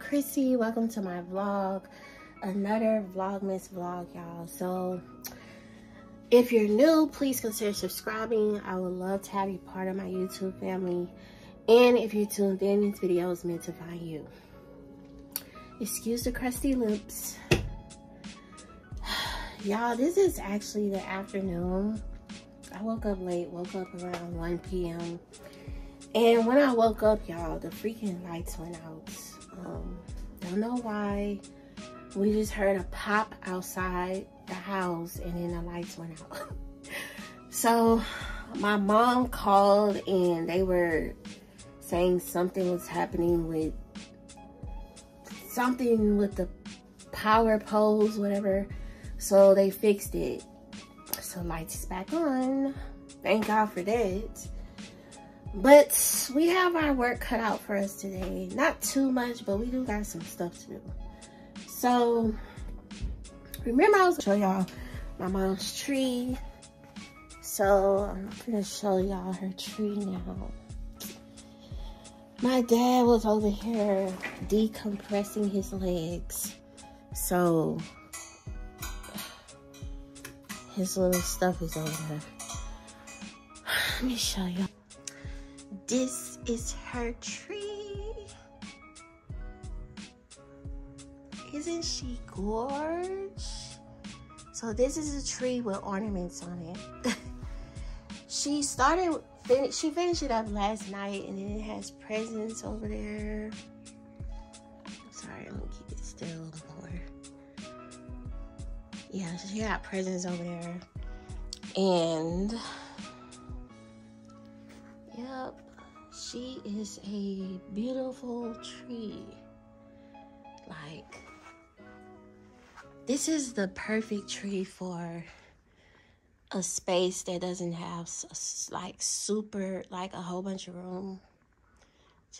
Krissy. Welcome to my vlog. Another Vlogmas vlog, y'all. So, if you're new, please consider subscribing. I would love to have you part of my YouTube family. And if you're tuned in, this video is meant to find you. Excuse the crusty lips. y'all, this is actually the afternoon. I woke up late, woke up around 1 p.m. And when I woke up, y'all, the freaking lights went out. Um, don't know why. We just heard a pop outside the house and then the lights went out. so my mom called and they were saying something was happening with something with the power poles, whatever. So they fixed it. So lights is back on. Thank God for that. But we have our work cut out for us today. Not too much, but we do got some stuff to do. So, remember I was gonna show y'all my mom's tree. So, I'm gonna show y'all her tree now. My dad was over here decompressing his legs. So, his little stuff is over there. Let me show y'all. This is her tree. Isn't she gorgeous? So this is a tree with ornaments on it. she started, she finished it up last night and then it has presents over there. I'm sorry, let me keep it still a little more. Yeah, she got presents over there. And Yep, she is a beautiful tree. Like, this is the perfect tree for a space that doesn't have like super, like a whole bunch of room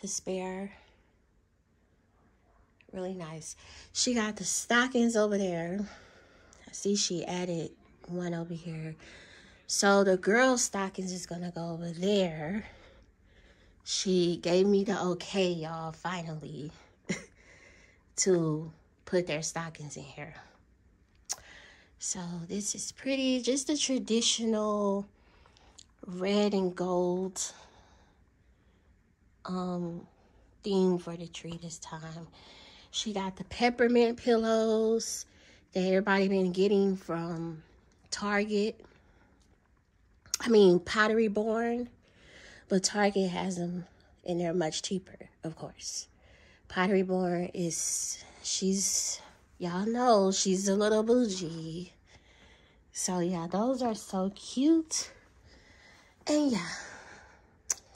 to spare. Really nice. She got the stockings over there. I see she added one over here. So the girl's stockings is going to go over there. She gave me the okay, y'all, finally, to put their stockings in here. So this is pretty, just a traditional red and gold um, theme for the tree this time. She got the peppermint pillows that everybody been getting from Target. I mean, Pottery Barn, but Target has them and they're much cheaper, of course. Pottery Barn is, she's, y'all know, she's a little bougie. So yeah, those are so cute. And yeah,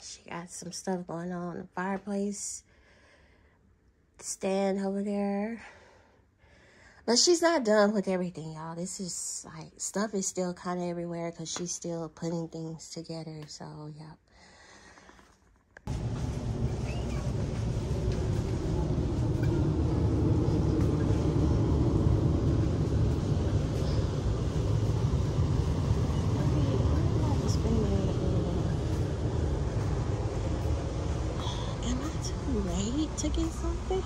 she got some stuff going on in the fireplace. Stand over there. But she's not done with everything, y'all. This is like, stuff is still kind of everywhere because she's still putting things together. So, yeah. Am I too late to get something?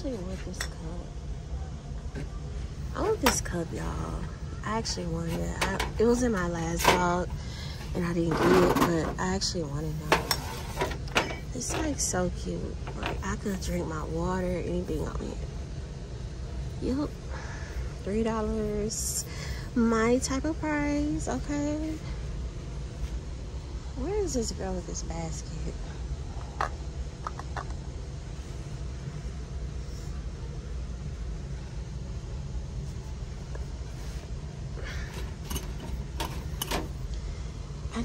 actually want this cup. I want this cup, y'all. I actually wanted it. I, it was in my last vlog, and I didn't get it, but I actually wanted it. It's like so cute. Like I could drink my water, anything on it. Yep, three dollars. My type of price, okay. Where is this girl with this basket?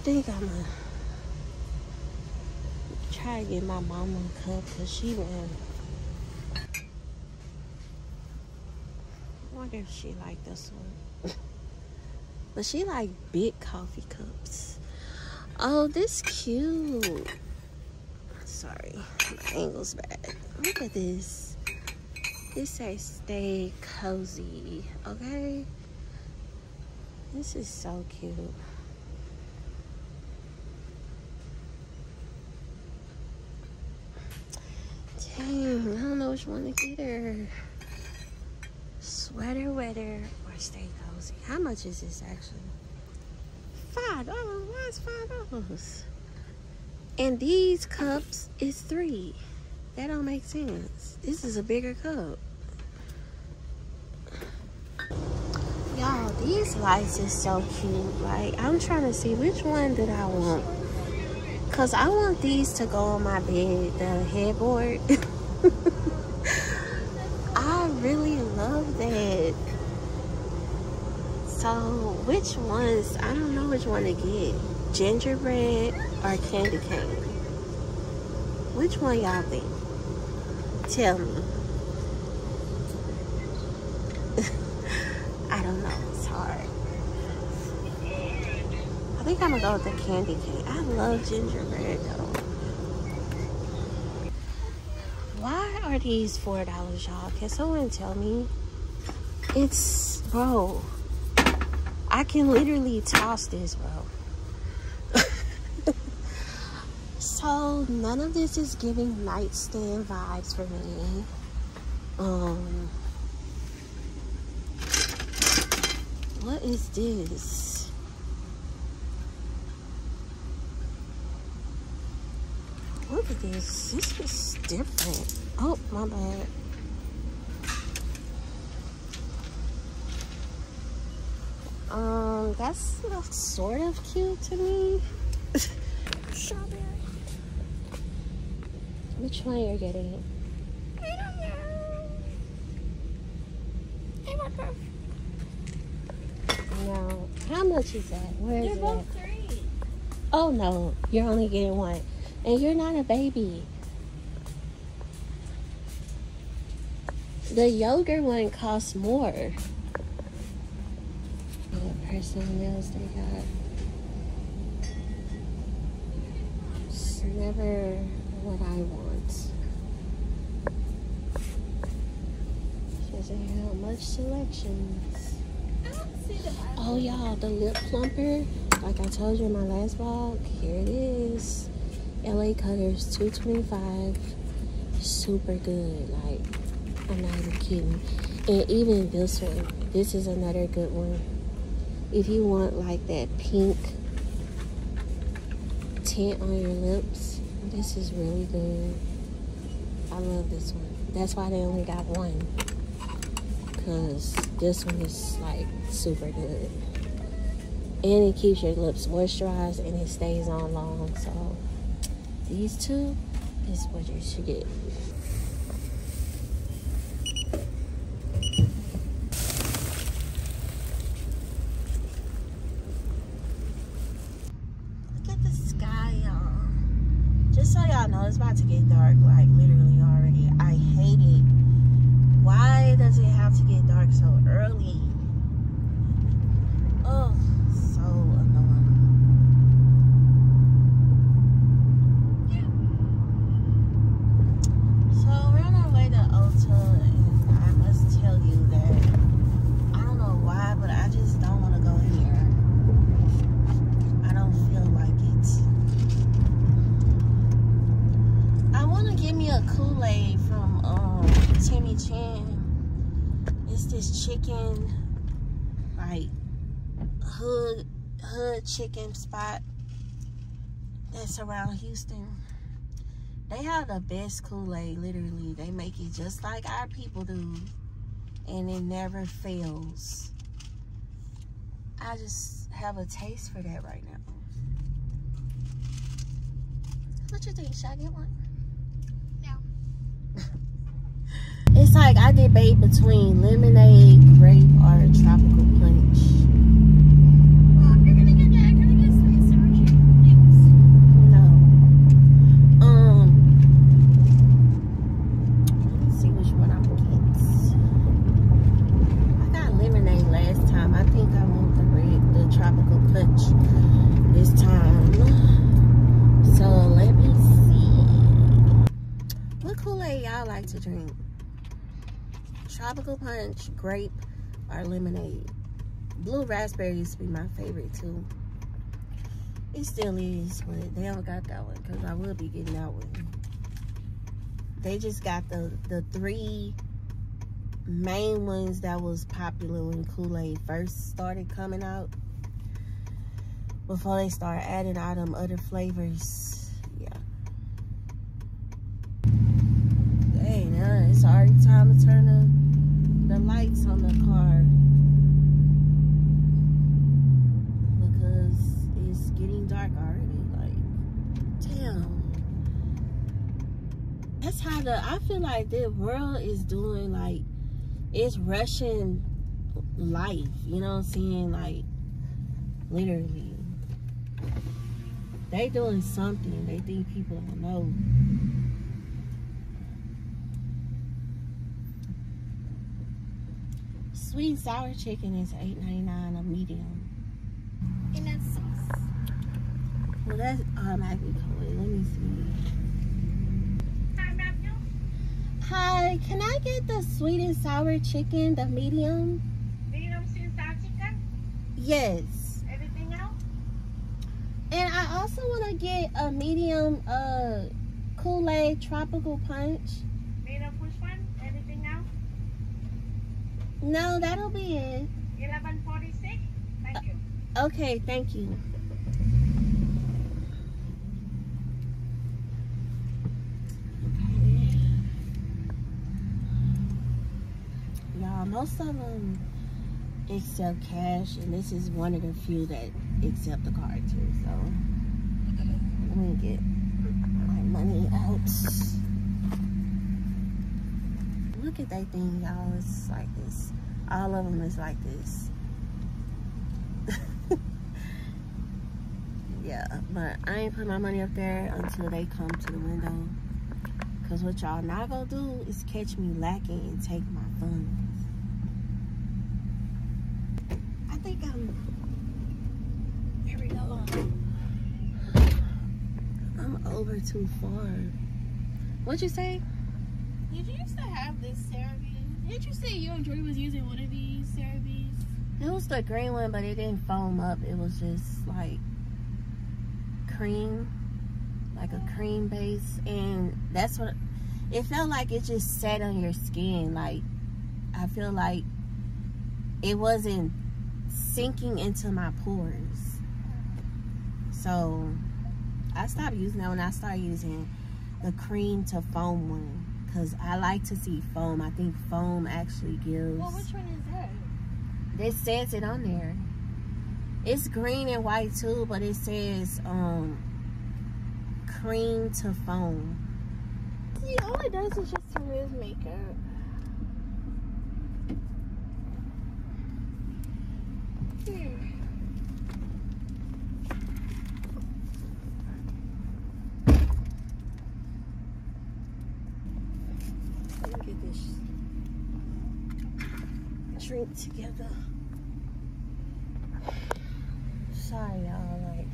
Think I'm gonna try to get my mama a cup because she been. I wonder if she like this one. but she like big coffee cups. Oh, this cute. Sorry, my angle's bad. Look at this. This says stay cozy, okay? This is so cute. Which one to get her. Sweater, weather, or stay cozy. How much is this actually? Five dollars. Why is five dollars? And these cups is three. That don't make sense. This is a bigger cup. Y'all, these lights is so cute. Like, I'm trying to see which one did I want. Because I want these to go on my bed, the headboard. I really love that. So, which ones? I don't know which one to get. Gingerbread or candy cane? Which one y'all think? Tell me. I don't know. It's hard. I think I'm gonna go with the candy cane. I love gingerbread though. Why are these four dollars, y'all? Can someone tell me? It's bro. I can literally toss this, bro. so none of this is giving nightstand vibes for me. Um, what is this? Look at this. This is different. Oh, my bad. Um, that's sort of cute to me. Strawberry. Which one are you getting? I don't know. I want her. No. How much is that? Where is They're it? both three. Oh no, you're only getting one. And you're not a baby. The yogurt one costs more. What personnels they got. It's never what I want. Doesn't have much selections. Oh y'all, the lip plumper, like I told you in my last vlog, here it is. LA Cutters 225. Super good. Like, I'm not even kidding. And even this one, this is another good one. If you want like that pink tint on your lips, this is really good. I love this one. That's why they only got one. Cause this one is like super good. And it keeps your lips moisturized and it stays on long. So these two is what you should get. Look at the sky, y'all. Just so y'all know, it's about to get dark, like literally already. I hate it. Why does it have to get dark so early? Oh, so annoying. So we're on our way to Ulta, and I must tell you that I don't know why, but I just don't want to go here. I don't feel like it. I want to give me a Kool-Aid from um, Timmy Chan. It's this chicken, like hood chicken spot that's around Houston. They have the best Kool-Aid, literally. They make it just like our people do. And it never fails. I just have a taste for that right now. What you think? Should I get one? No. It's like I debate between lemonade, grape, or tropical punch. Well, if you're gonna get that, can I get sweet sour chicken wings? No. Um. Let me see which one I'm gonna get. I got lemonade last time. I think I want the red, the tropical punch this time. So let me see. What Kool-Aid y'all like to drink? Tropical punch, grape, or lemonade? Blue raspberry used to be my favorite too. It still is, but they don't got that one because I will be getting that one. they just got the the three main ones that was popular when Kool-Aid first started coming out. Before they start adding all them other flavors. Yeah. Hey, now it's already time to turn the, the lights on the car. Because it's getting dark already. Like, damn. That's how the, I feel like the world is doing like, it's rushing life. You know what I'm saying? Like, literally. They doing something. They think people don't know. Sweet and sour chicken is $8.99 a medium. And that's six. Well, that's automatically covered. Let me see. Hi, Hi, can I get the sweet and sour chicken, the medium? Medium sweet and sour chicken. Yes. Everything else? And I also want to get a medium uh Kool-Aid tropical punch. Medium push one. Anything else? No, that'll be it. Eleven forty six. Thank you. Uh, okay, thank you. Y'all, most of them accept cash, and this is one of the few that accept the card too. So let me get my money out. Look at that thing, y'all. It's like this. All of them is like this. yeah, but I ain't put my money up there until they come to the window. Cause what y'all not gonna do is catch me lacking and take my funds. I think I'm. Here we go. Um. I'm over too far. What'd you say? Did you used to have this CeraVe? Didn't you say you and Jordy was using one of these CeraVes? It was the green one, but it didn't foam up. It was just like cream, like a cream base, and that's what it felt like. It just sat on your skin. Like I feel like it wasn't sinking into my pores. So I stopped using that when I started using the cream to foam one. Cause I like to see foam. I think foam actually gives. Well, which one is that? It says it on there. It's green and white too, but it says um cream to foam. See, all it does is just remove makeup. Hmm. Let me get this drink together. Sorry, y'all. Like,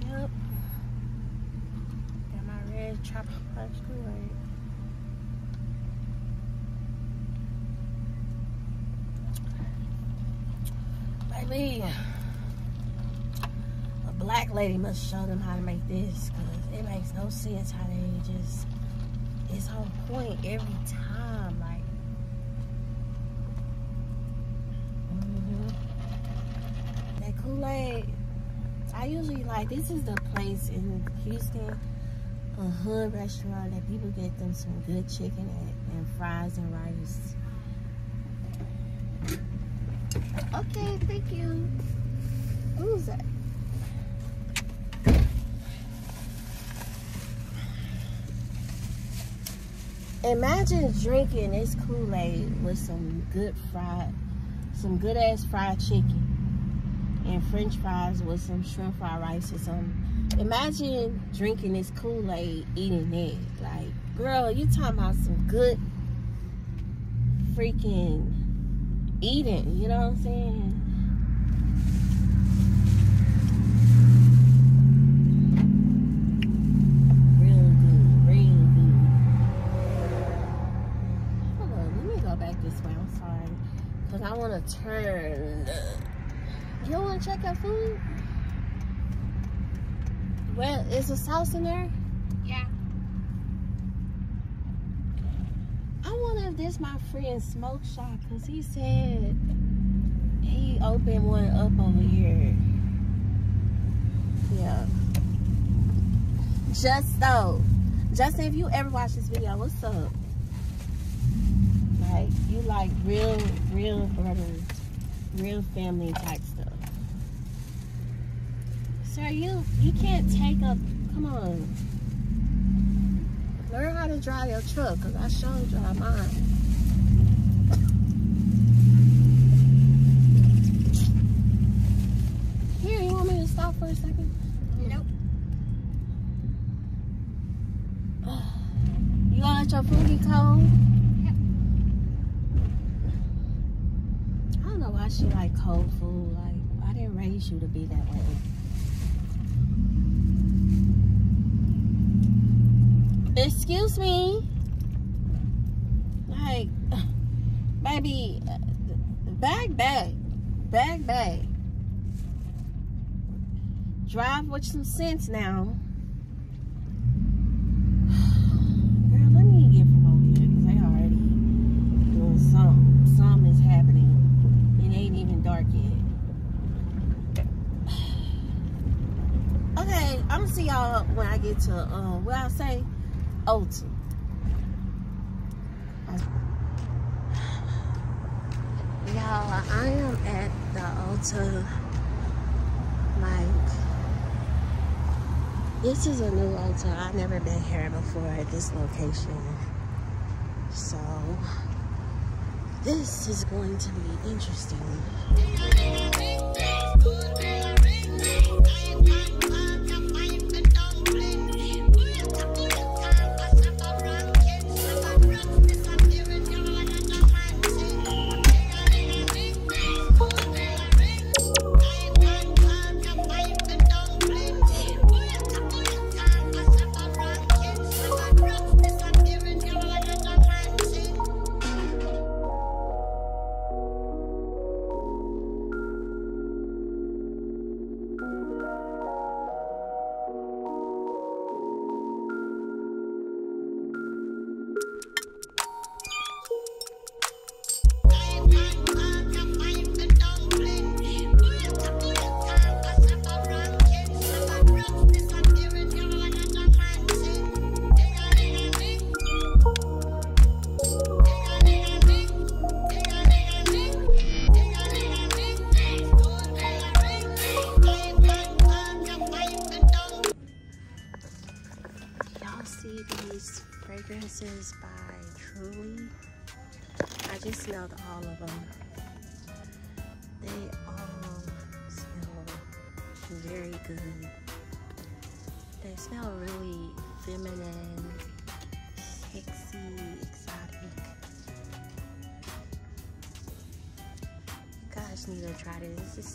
yep. Got my red tropical punch Kool-Aid. Baby, a black lady must show them how to make this because it makes no sense how they just it's on point every time like mhm. that kool-aid i usually like this is the place in houston a hood restaurant that people get them some good chicken at and fries and rice. Okay thank you. Who's that Imagine drinking this Kool-Aid with some good fried, some good ass fried chicken and french fries with some shrimp fried rice or something. Imagine drinking this Kool-Aid, eating it. Like, girl, you talking about some good freaking eating, you know what I'm saying? Real good, real good. Hold on, let me go back this way. I'm sorry. Because I want to turn. You want to check out food? Well, is a sauce in there? Yeah. I wonder if this my friend Smoke Shop, cause he said he opened one up over here. Yeah. Just so, Justin, if you ever watch this video, what's up? Like you like real, real brothers, real family type stuff. Sir, you you can't take up. Come on. Learn how to drive your truck, cause I sure drive mine. Here, you want me to stop for a second? Nope. You gonna let your food get cold? Yep. I don't know why she like cold food. Like I didn't raise you to be that way. Excuse me. Like, baby, uh, bag, bag, bag, bag. Drive with some sense now. Girl, let me get from over here because they already doing something. Something is happening. It ain't even dark yet. Okay, I'm gonna see y'all when I get to um what I say Ulta. Y'all, I am at the Ulta. Like, this is a new Ulta. I've never been here before at this location. So, this is going to be interesting.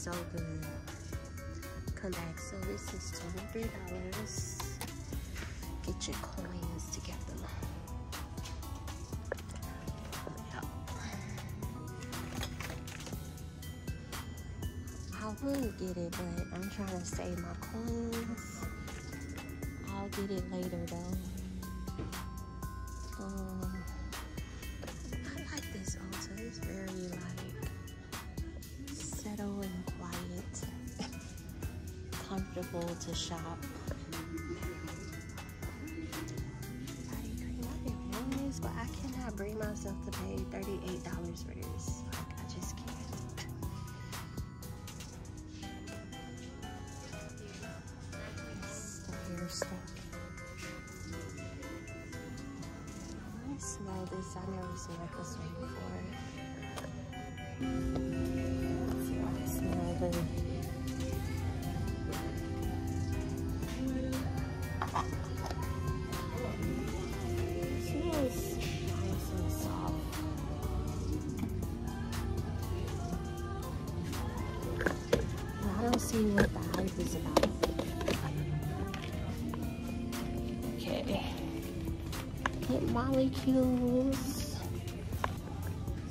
So good. Come back. So this is twenty-three dollars get your coins together. Yep. I would get it, but I'm trying to save my coins. I'll get it later though. Comfortable to shop. body cream. I've been wanting this, but I cannot bring myself to pay $38 for this. Like, I just can't. Stuff. Me smell this. I never smelled this one before. I smell the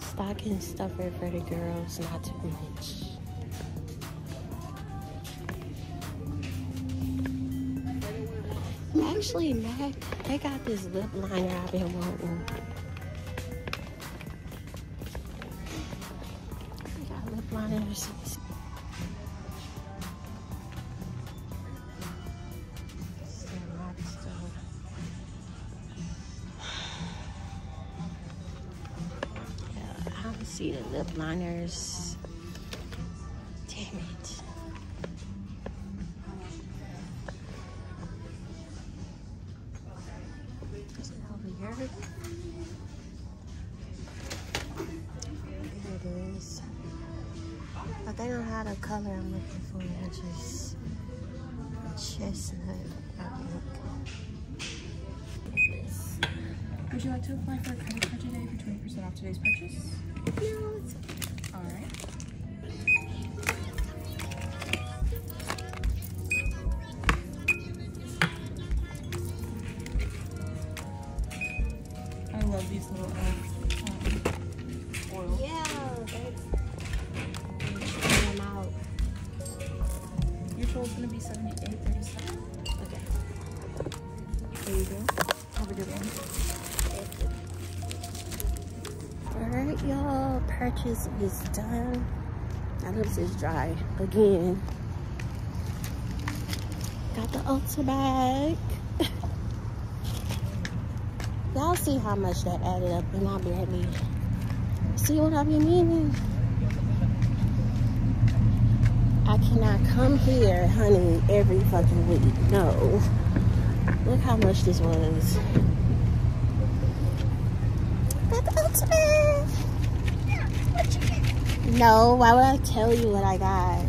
Stocking stuffer for the girls, not too much. Actually, Mac, they got this lip liner I've been wanting. Liners. Damn it. Is it over here? There it is. But they don't have the color I'm looking for. It's just chestnut, I think. Would you like to apply for a credit card today for 20% off today's purchase? No, Purchase is done. My lips is dry again. Got the Ulta bag. y'all see how much that added up in my belly. See what I be meaning? I cannot come here, honey, every fucking week. No. Look how much this was. Got the Ulta bag. What you get? No, why would I tell you what I got?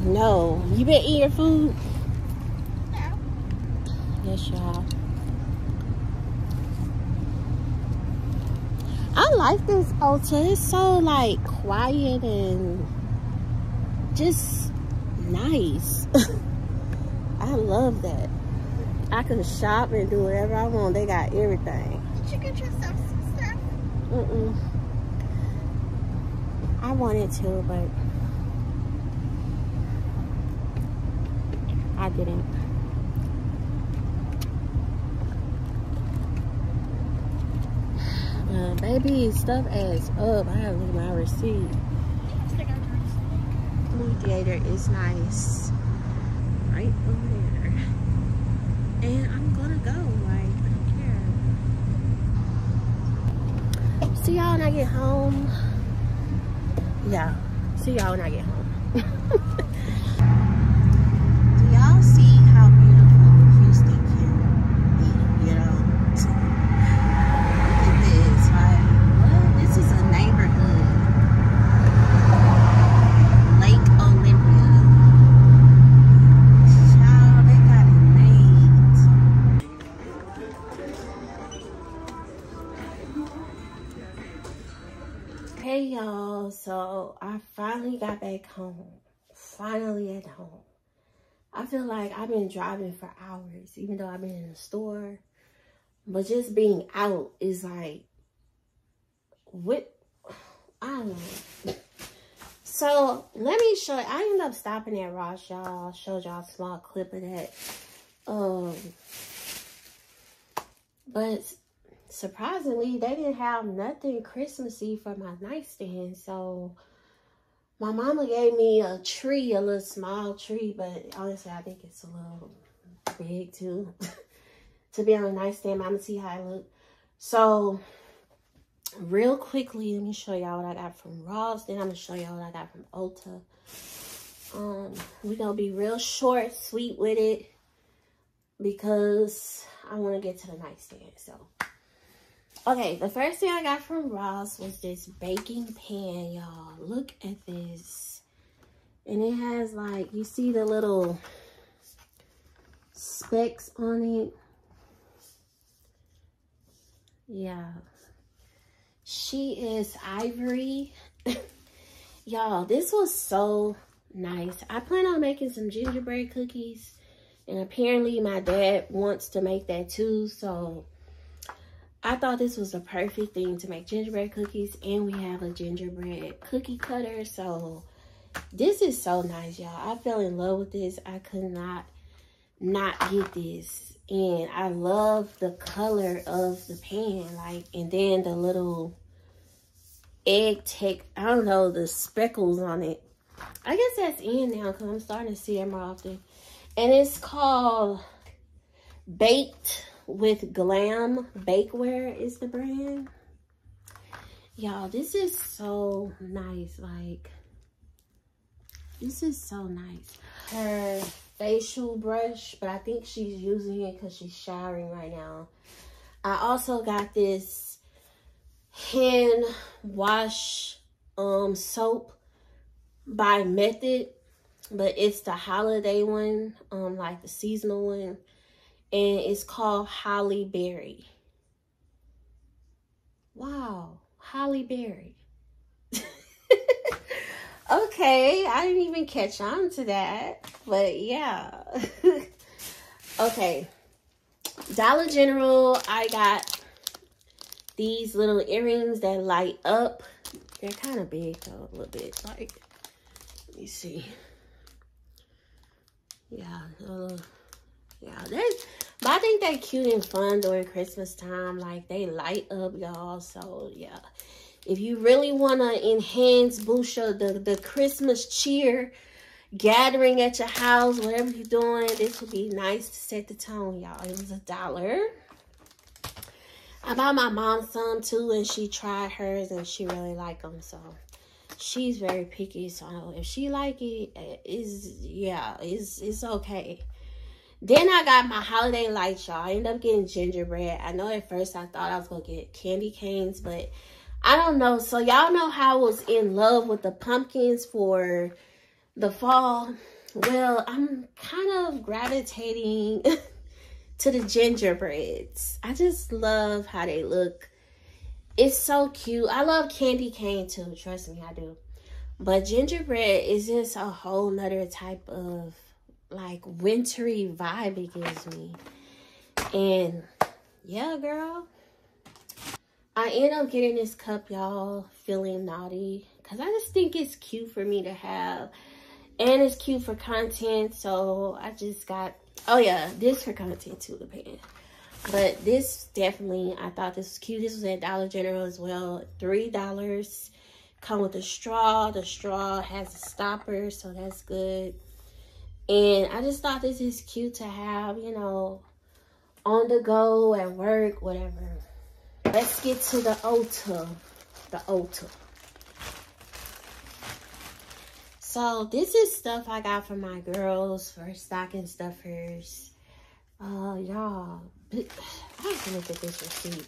No. You been eating your food? No. Yes, have. I like this Ulta. It's so like quiet and just nice. I love that. I can shop and do whatever I want. They got everything get yourself some stuff? Mm-mm. I wanted to, but I didn't. Uh, baby, stuff adds up. I have to look at my receipt. Movie theater is nice. Right over there. And I'm gonna go. Like, I don't care. See y'all when I get home. Yeah. See y'all when I get home. Hey y'all, so I finally got back home. Finally at home. I feel like I've been driving for hours, even though I've been in the store. But just being out is like, what? I don't know. So let me show you. I ended up stopping at Ross, y'all. Showed y'all a small clip of that. Um, but surprisingly, they didn't have nothing Christmassy for my nightstand. So my mama gave me a tree, a little small tree, but honestly, I think it's a little big too to be on a nightstand. I'm gonna see how it look. So real quickly, let me show y'all what I got from Ross. Then I'm gonna show y'all what I got from Ulta. Um, we're gonna be real short, sweet with it because I want to get to the nightstand. So, okay, the first thing I got from Ross was this baking pan, y'all. Look at this, and it has like you see the little specks on it. Yeah. She is Ivory. Y'all, this was so nice. I plan on making some gingerbread cookies. And apparently my dad wants to make that too. So I thought this was the perfect thing to make gingerbread cookies. And we have a gingerbread cookie cutter. So This is so nice, y'all. I fell in love with this. I could not not get this. And I love the color of the pan. Like, and then the little egg tech, I don't know, the speckles on it. I guess that's in now because I'm starting to see it more often. And it's called Baked with Glam Bakeware is the brand. Y'all, this is so nice. Like, this is so nice. Her facial brush, but I think she's using it because she's showering right now. I also got this hand wash um soap by Method, but it's the holiday one, um, like the seasonal one, and it's called Holly Berry. Wow, Holly Berry. okay, I didn't even catch on to that, but yeah. okay, Dollar General, I got these little earrings that light up. They're kind of big though, a little bit. Like, let me see. Yeah, uh, yeah, that's, but I think they're cute and fun during Christmas time. Like, they light up, y'all. So, yeah. If you really want to enhance, boost your, the, the Christmas cheer, gathering at your house, whatever you're doing, this would be nice to set the tone, y'all. It was a dollar. I bought my mom some too, and she tried hers, and she really liked them. So she's very picky. So if she like it, eh, is yeah, it's it's okay. Then I got my holiday lights, y'all. I ended up getting gingerbread. I know at first I thought I was gonna get candy canes, but I don't know. So y'all know how I was in love with the pumpkins for the fall. Well, I'm kind of gravitating to the gingerbreads. I just love how they look. It's so cute. I love candy cane too. Trust me, I do. But gingerbread is just a whole nother type of like wintry vibe it gives me. And yeah, girl. I end up getting this cup, y'all, feeling naughty. Because I just think it's cute for me to have. And it's cute for content. So I just got, oh yeah, this for content too, the pan. But this definitely, I thought this was cute. This was at Dollar General as well. $3. Come with a straw. The straw has a stopper, so that's good. And I just thought this is cute to have, you know, on the go, at work, whatever. Let's get to the Ulta. The Ulta. So this is stuff I got for my girls for stocking stuffers. Uh, y'all, I have to look at this receipt.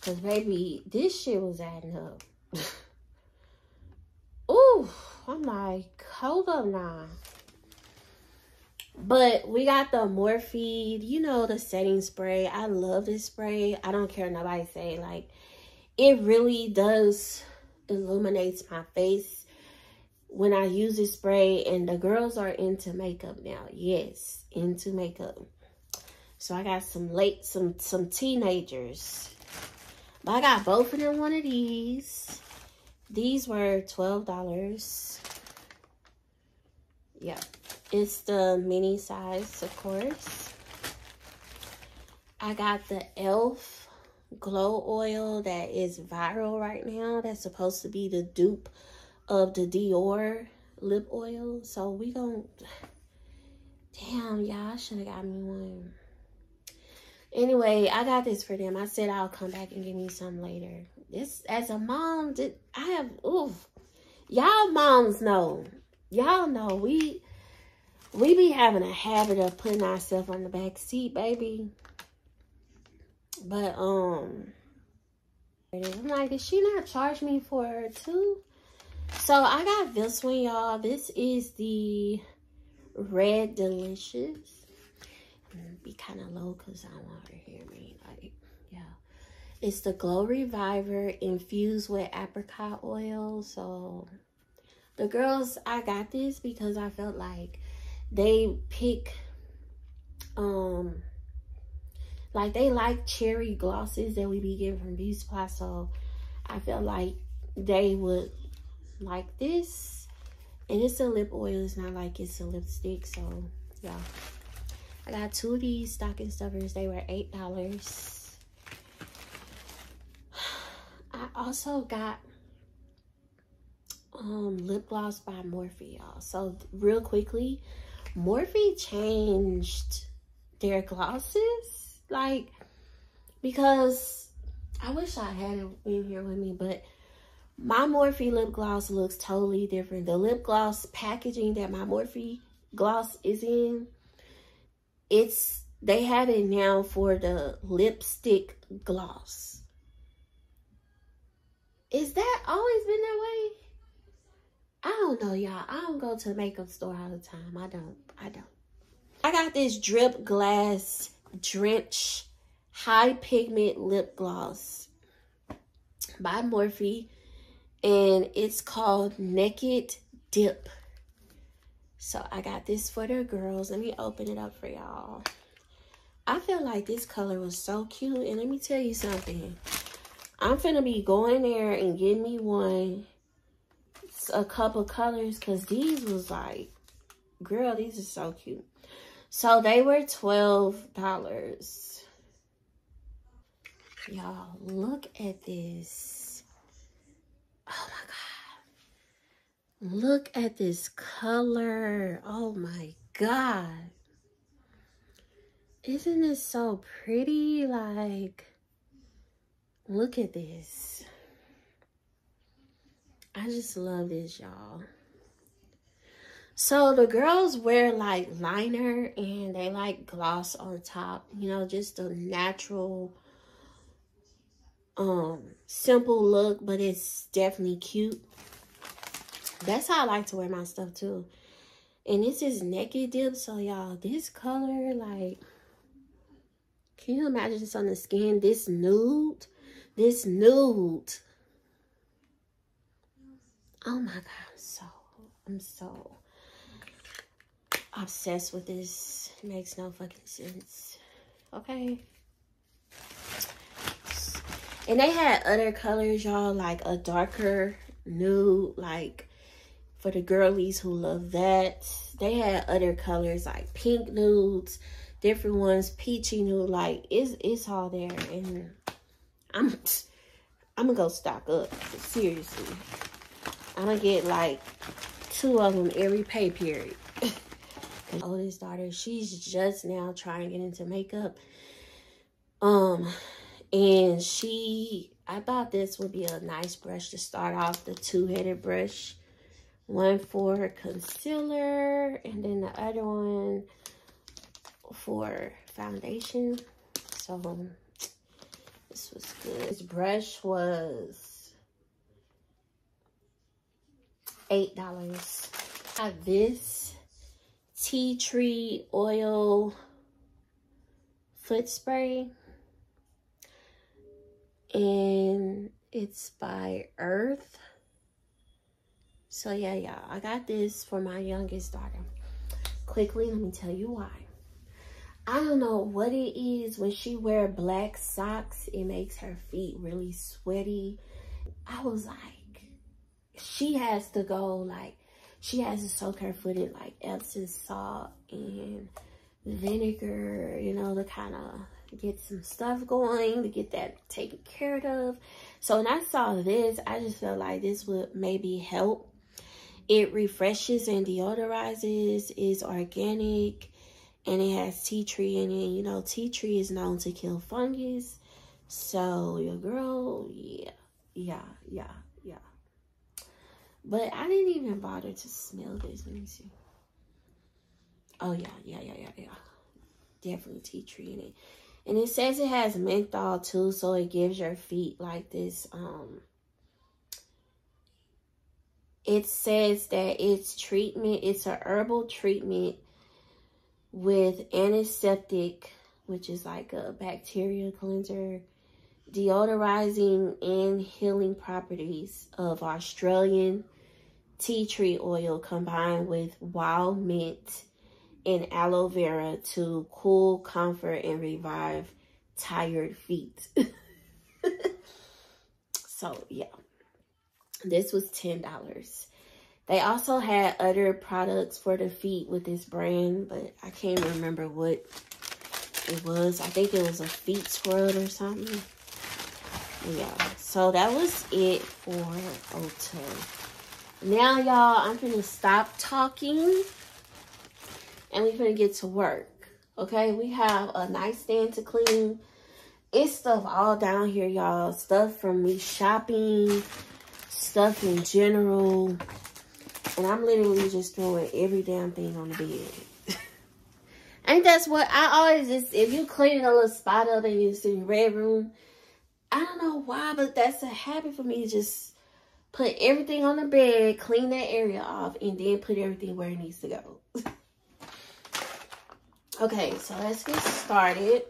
Because, baby, this shit was adding up. Ooh, I'm like, hold up now. But we got the Morphe, you know, the setting spray. I love this spray. I don't care nobody say. Like, it really does illuminates my face when I use this spray. And the girls are into makeup now. Yes, into makeup. So I got some late, some, some teenagers. But I got both of them one of these. These were $12. Yeah. It's the mini size, of course. I got the e.l.f. glow oil that is viral right now. That's supposed to be the dupe of the Dior lip oil. So we gon' Damn, y'all, should have got me one. Anyway, I got this for them. I said I'll come back and give me some later. This, as a mom, did I have, oof. Y'all moms know. Y'all know we we be having a habit of putting ourselves on the back seat, baby. But, um, I'm like, did she not charge me for her too? So, I got this one, y'all. This is the Red Delicious. Be kind of low because I want her to hear me. Like, yeah. It's the Glow Reviver infused with apricot oil. So, the girls, I got this because I felt like they pick um like they like cherry glosses that we be getting from beauty supply so i feel like they would like this And it's a lip oil. It's not like it's a lipstick. So, yeah. I got two of these stocking stuffers. They were $8. I also got um lip gloss by Morphe, y'all. So, real quickly, Morphe changed their glosses. Like, because I wish I had it in here with me, but my Morphe lip gloss looks totally different. The lip gloss packaging that my Morphe gloss is in, it's they have it now for the lipstick gloss. Is that always been that way? I don't know, y'all. I don't go to a makeup store all the time. I don't. I don't. I got this Drip Glass Drench High Pigment Lip Gloss by Morphe. And it's called Naked Dip. So I got this for the girls. Let me open it up for y'all. I feel like this color was so cute. And let me tell you something. I'm finna be going there and getting me one, a couple colors. Because these was like, girl, these are so cute. So they were $12. Y'all, look at this. Oh my God. Look at this color. Oh my God. Isn't this so pretty? Like, look at this. I just love this, y'all. So the girls wear like liner and they like gloss on top, you know, just a natural, um, simple look, but it's definitely cute. That's how I like to wear my stuff too. And this is Naked Dip, so y'all, this color, like, can you imagine this on the skin? This nude, this nude. Oh my God, I'm so, I'm so obsessed with this. It makes no fucking sense. Okay. And they had other colors, y'all, like a darker nude, like for the girlies who love that. They had other colors like pink nudes, different ones, peachy nude, like it's it's all there. And I'm I'm gonna go stock up. Seriously. I'm gonna get like two of them every pay period. Oldest daughter, she's just now trying to get into makeup. Um, and she, I thought this would be a nice brush to start off, the two-headed brush. One for concealer, and then the other one for foundation. So, this was good. This brush was $8. I have this tea tree oil foot spray. And it's by Earth. So yeah, yeah, I got this for my youngest daughter. Quickly, let me tell you why. I don't know what it is when she wear black socks, it makes her feet really sweaty. I was like, she has to go like she has to soak her foot in like Epsom salt and vinegar, you know, to kind of get some stuff going, to get that taken care of. So when I saw this, I just felt like this would maybe help. It refreshes and deodorizes, is organic, and it has tea tree in it. You know, tea tree is known to kill fungus. So your girl, yeah, yeah, yeah, but I didn't even bother to smell this. Let me see. Oh, yeah, yeah, yeah, yeah, yeah. Definitely tea tree in it. And it says it has menthol too, so it gives your feet like this. Um, It says that it's treatment, it's a herbal treatment with antiseptic, which is like a bacteria cleanser, deodorizing and healing properties of Australian tea tree oil combined with wild mint and aloe vera to cool, comfort, and revive tired feet. so, yeah. This was $10. They also had other products for the feet with this brand, but I can't remember what it was. I think it was a feet scrub or something. Yeah, so that was it for Ulta. Now, y'all, I'm gonna stop talking and we're gonna get to work. Okay, we have a nightstand to clean. It's stuff all down here, y'all. Stuff from me shopping, stuff in general. And I'm literally just throwing every damn thing on the bed. and that's what I always just, if you clean a little spot up in your red room, I don't know why, but that's a habit for me to just put everything on the bed, clean that area off, and then put everything where it needs to go. okay, so let's get started.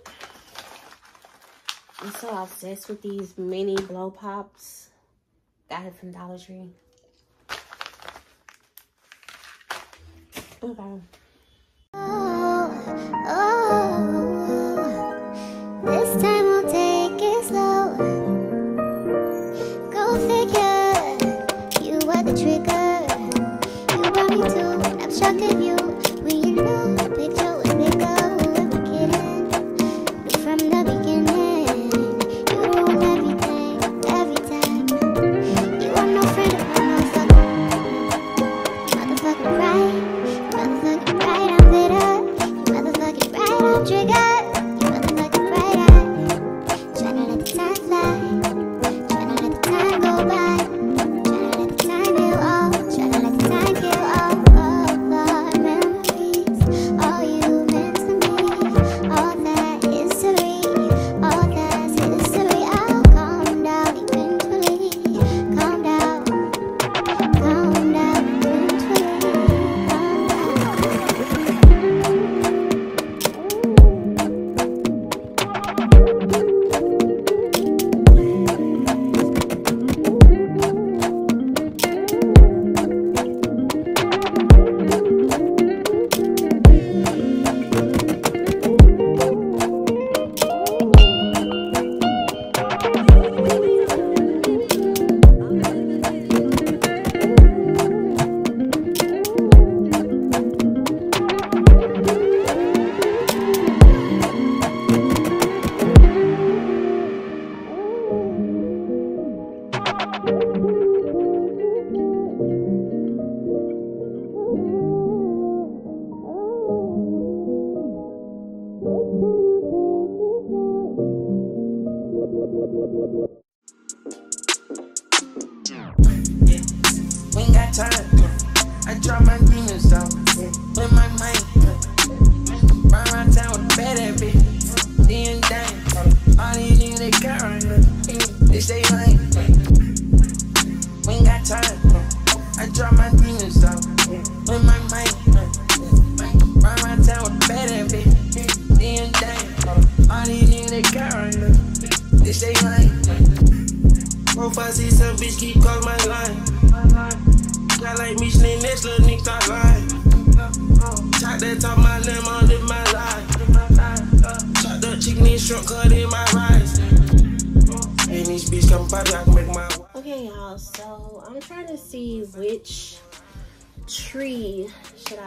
I'm so obsessed with these mini blow pops. Got it from Dollar Tree. Okay.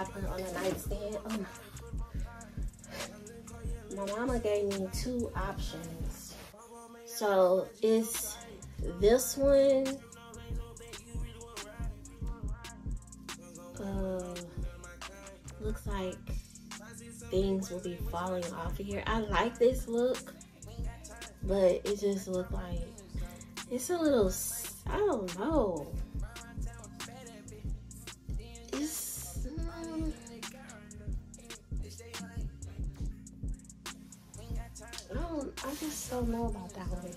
On the nightstand. Um, my mama gave me two options. So it's this one. Uh, looks like things will be falling off of here. I like this look, but it just looked like it's a little, I don't know. Don't, know about that one.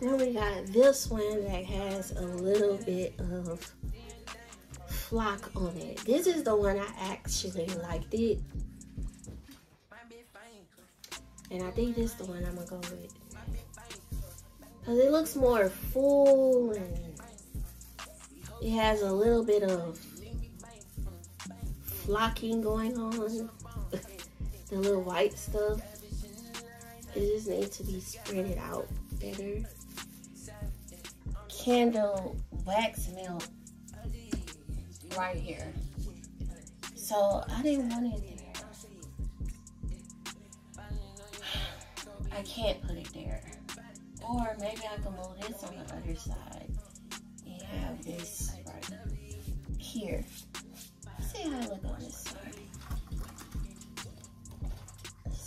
Then we got this one that has a little bit of flock on it. This is the one I actually liked it. And I think this is the one I'm gonna go with. Cause it looks more full and it has a little bit of flocking going on. the little white stuff. It just needs to be spreaded out better. Candle wax milk right here. So I didn't want it there. I can't put it there. Or maybe I can move this on the other side and have this right here. See how I look on this side.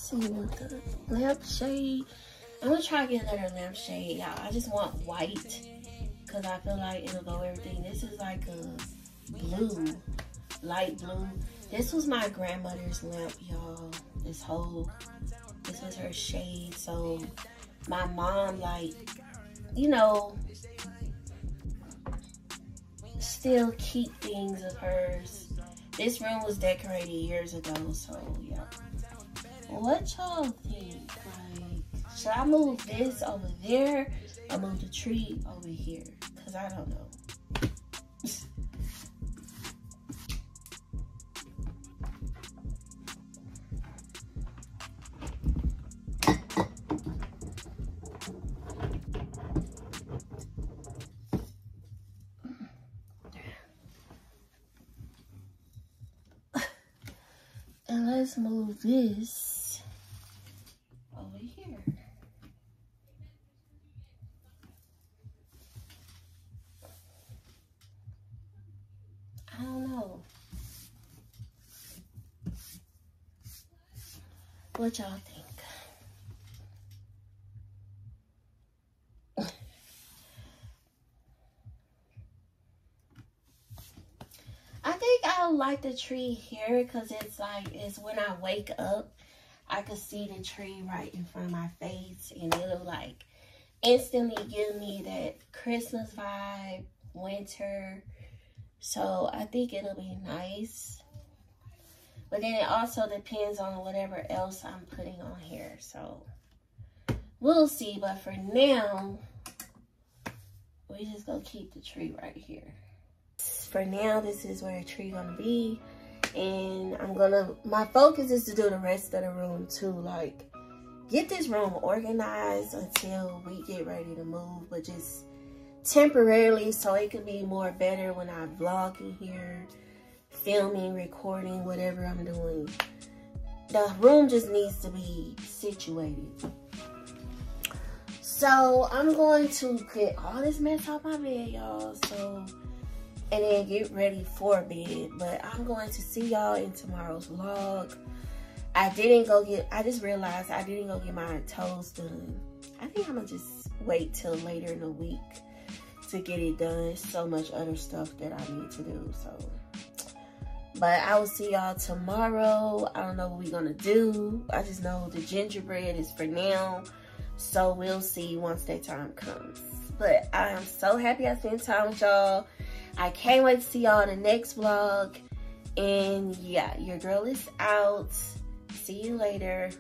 See what the lampshade. I'm gonna try to get another lampshade, y'all. I just want white because I feel like it'll go everything. This is like a blue, light blue. This was my grandmother's lamp, y'all. This whole, this was her shade. So my mom, like, you know, still keep things of hers. This room was decorated years ago, so yeah. What y'all think? Like, should I move this over there or move the tree over here? Because I don't know. And let's move this over here. I don't know. What y'all think? I think I like the tree here because it's like it's when I wake up, I could see the tree right in front of my face, and it'll like instantly give me that Christmas vibe, winter. So I think it'll be nice. But then it also depends on whatever else I'm putting on here. So we'll see. But for now, we just gonna keep the tree right here for now this is where the tree gonna be and i'm gonna my focus is to do the rest of the room too like get this room organized until we get ready to move but just temporarily so it could be more better when i vlog in here filming recording whatever i'm doing the room just needs to be situated so i'm going to get all this mess off my bed y'all so and then get ready for bed. But I'm going to see y'all in tomorrow's vlog. I didn't go get, I just realized I didn't go get my toes done. I think I'm gonna just wait till later in the week to get it done. So much other stuff that I need to do, so. But I will see y'all tomorrow. I don't know what we're going to do. I just know the gingerbread is for now. So we'll see once that time comes. But I am so happy I spent time with y'all. I can't wait to see y'all in the next vlog. And yeah, your girl is out. See you later.